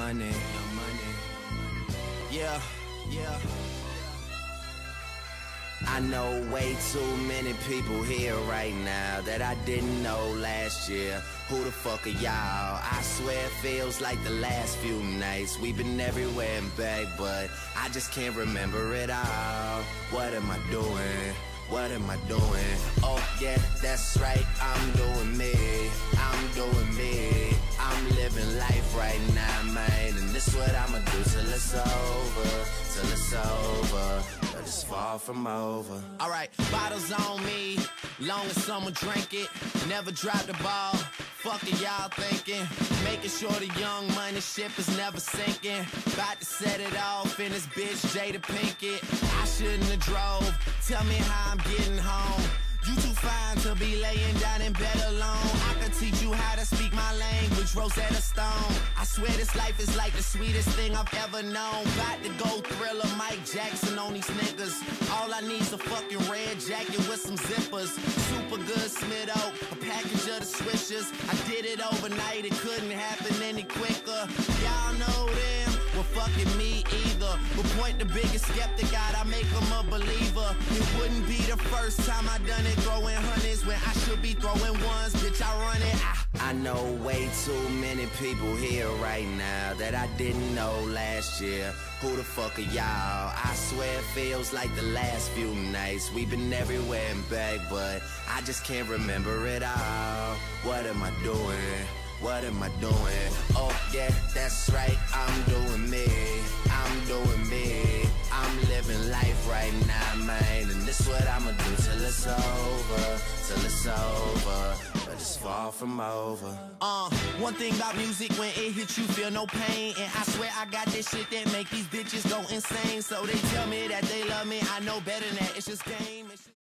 money. Yeah, yeah. I know way too many people here right now that I didn't know last year. Who the fuck are y'all? I swear it feels like the last few nights. We've been everywhere and back, but I just can't remember it all. What am I doing? What am I doing? Oh yeah, that's right, I'm doing me. Over. But it's far from over. Alright, bottles on me. Long as someone drink it. Never drop the ball. Fuck it, y'all thinking. Making sure the young money ship is never sinking. About to set it off in this bitch, Jada Pinkett. I shouldn't have drove. Tell me how I'm getting home. You too fine to be laying down in bed alone. I can teach you how to speak my language, Rosetta Stone. I swear this life is like the sweetest thing I've ever known. About to go thriller, Jackson on these niggas. All I need's a fucking red jacket with some zippers. Super good Smith a package of the swishers. I did it overnight, it couldn't happen any quicker. Y'all know them, well fucking me either. But point the biggest skeptic out, I make them a believer. It wouldn't be the first time I done it, throwing when I should be throwing ones. Bitch, I run it. I, I know way too many people here right now that I didn't know last year. Who the fuck are y'all? I swear it feels like the last few nights. We've been everywhere and back, but I just can't remember it all. What am I doing? What am I doing? Oh yeah, that's right, I'm doing me. I'm doing me. I'm living life right now, man. And this what I'ma it's over. Till it's over. It's far from over. Uh, one thing about music, when it hits you, feel no pain. And I swear I got this shit that make these bitches go insane. So they tell me that they love me, I know better than that. It's just game. It's just